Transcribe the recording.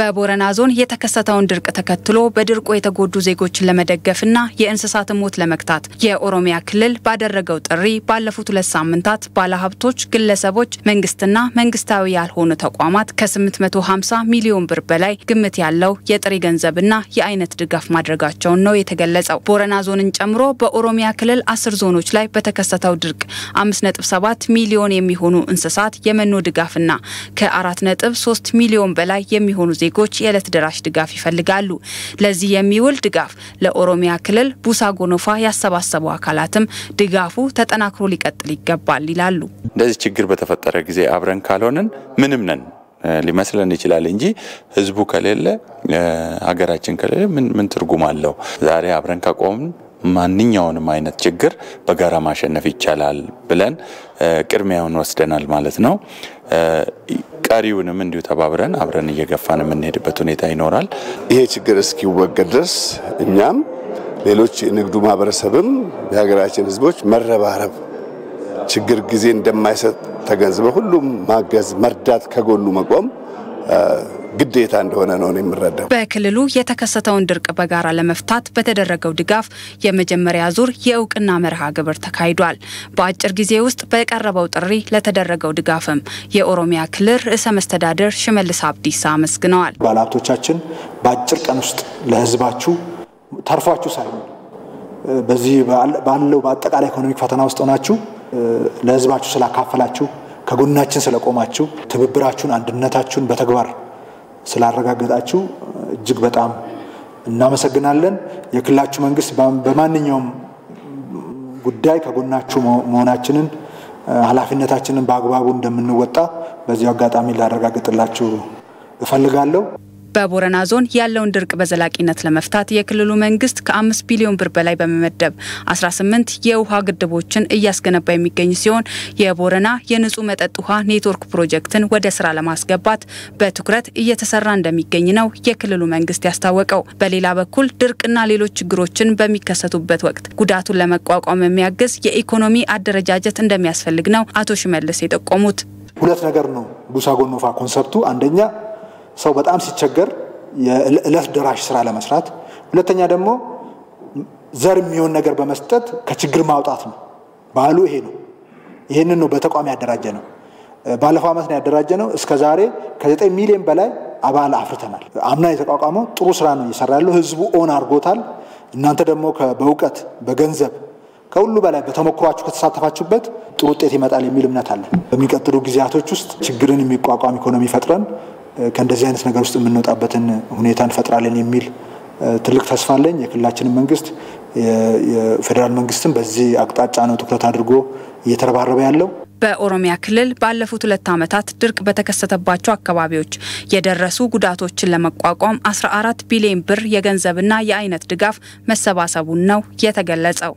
በቦረና ዞን የተከሰተውን ድርቅ ተከትሎ በድርቁ የተጎዱ ዜጎችን ለመደገፍና የእንስሳትን ሞት ለመግታት የኦሮሚያ ክልል ባደረገው ጥሪ ባለፉት ሁለት ሳምንታት ባለሀብቶች፣ ግለሰቦች፣ መንግስትና መንግስታዊ ያልሆኑ ተቋማት ከ850 ሚሊዮን ብር በላይ ግምት ያለው የጥሬ ገንዘብና የአይነት ድጋፍ ማድረጋቸውን ነው የተገለጸው። ቦረና ዞንን ጨምሮ በኦሮሚያ ክልል አስር ዞኖች ላይ በተከሰተው ድርቅ 5.7 ሚሊዮን የሚሆኑ እንስሳት የመኖ ድጋፍና ከ4.3 ሚሊዮን በላይ የሚሆኑ ዜጎች የዕለት ደራሽ ድጋፍ ይፈልጋሉ። ለዚህ የሚውል ድጋፍ ለኦሮሚያ ክልል ቡሳ ጎኖፋ ያሰባሰቡ አካላትም ድጋፉ ተጠናክሮ ሊቀጥል ይገባል ይላሉ። እንደዚህ ችግር በተፈጠረ ጊዜ አብረን ካልሆንን ምንም ነን ሊመስለን ይችላል እንጂ ህዝቡ ከሌለ ሀገራችን ከሌለ ምን ምን ትርጉም አለው? ዛሬ አብረን ከቆምን ማንኛውንም አይነት ችግር በጋራ ማሸነፍ ይቻላል ብለን ቅድሚያውን ወስደናል ማለት ነው። ቀሪውንም እንዲሁ ተባብረን አብረን እየገፋን የምንሄድበት ሁኔታ ይኖራል። ይሄ ችግር እስኪወገድ ድረስ እኛም ሌሎች የንግዱ ማህበረሰብም የሀገራችን ህዝቦች መረባረብ ችግር ጊዜ እንደማይሰጥ ተገንዝበው ሁሉም ማገዝ፣ መርዳት፣ ከጎኑ መቆም ግዴታ እንደሆነ ነው የምረዳው። በክልሉ የተከሰተውን ድርቅ በጋራ ለመፍታት በተደረገው ድጋፍ የመጀመሪያ ዙር የእውቅና መርሃ ግብር ተካሂዷል። በአጭር ጊዜ ውስጥ በቀረበው ጥሪ ለተደረገው ድጋፍም የኦሮሚያ ክልል ርዕሰ መስተዳደር ሽመልስ አብዲሳ አመስግነዋል። ባለሀብቶቻችን በአጭር ቀን ውስጥ ለህዝባችሁ ተርፏችሁ ሳይሆን በዚህ ባለው በአጠቃላይ ኢኮኖሚክ ፈተና ውስጥ ሆናችሁ ለህዝባችሁ ስላካፈላችሁ ከጎናችን ስለቆማችሁ ትብብራችሁን፣ አንድነታችሁን በተግባር ስላረጋገጣችሁ እጅግ በጣም እናመሰግናለን። የክልላችሁ መንግስት በማንኛውም ጉዳይ ከጎናችሁ መሆናችንን ኃላፊነታችንን በአግባቡ እንደምንወጣ በዚሁ አጋጣሚ ላረጋግጥላችሁ እፈልጋለሁ። በቦረና ዞን ያለውን ድርቅ በዘላቂነት ለመፍታት የክልሉ መንግስት ከአምስት ቢሊዮን ብር በላይ በመመደብ 18 የውሃ ግድቦችን እያስገነባ የሚገኝ ሲሆን የቦረና የንጹህ መጠጥ ውሃ ኔትወርክ ፕሮጀክትን ወደ ስራ ለማስገባት በትኩረት እየተሰራ እንደሚገኝ ነው የክልሉ መንግስት ያስታወቀው። በሌላ በኩል ድርቅና ሌሎች ችግሮችን በሚከሰቱበት ወቅት ጉዳቱን ለመቋቋም የሚያግዝ የኢኮኖሚ አደረጃጀት እንደሚያስፈልግ ነው አቶ ሽመልስ የጠቆሙት። ሁለት ነገር ነው ቡሳ ጎኖፋ ኮንሰፕቱ አንደኛ ሰው በጣም ሲቸገር የዕለት ደራሽ ስራ ለመስራት፣ ሁለተኛ ደግሞ ዘር የሚሆን ነገር በመስጠት ከችግር ማውጣት ነው። ባህሉ ይሄ ነው። ይህንን ነው በተቋም ያደራጀ ነው። ባለፈው ዓመት ነው ያደራጀ ነው። እስከ ዛሬ ከዘጠኝ ሚሊዮን በላይ አባል አፍርተናል። አምና የተቋቋመው ጥሩ ስራ ነው እየሰራ ያለው ህዝቡ own አድርጎታል። እናንተ ደግሞ በእውቀት በገንዘብ ከሁሉ በላይ በተሞክሯችሁ ከተሳተፋችሁበት ጥሩ ውጤት ይመጣል የሚል እምነት አለን። በሚቀጥሉ ጊዜያቶች ውስጥ ችግርን የሚቋቋም ኢኮኖሚ ፈጥረን ከእንደዚህ አይነት ነገር ውስጥ የምንወጣበትን ሁኔታ እንፈጥራለን የሚል ትልቅ ተስፋ አለኝ። የክልላችንን መንግስት የፌዴራል መንግስትም በዚህ አቅጣጫ ነው ትኩረት አድርጎ እየተረባረበ ያለው። በኦሮሚያ ክልል ባለፉት ሁለት ዓመታት ድርቅ በተከሰተባቸው አካባቢዎች የደረሱ ጉዳቶችን ለመቋቋም 14 ቢሊዮን ብር የገንዘብና የአይነት ድጋፍ መሰባሰቡን ነው የተገለጸው።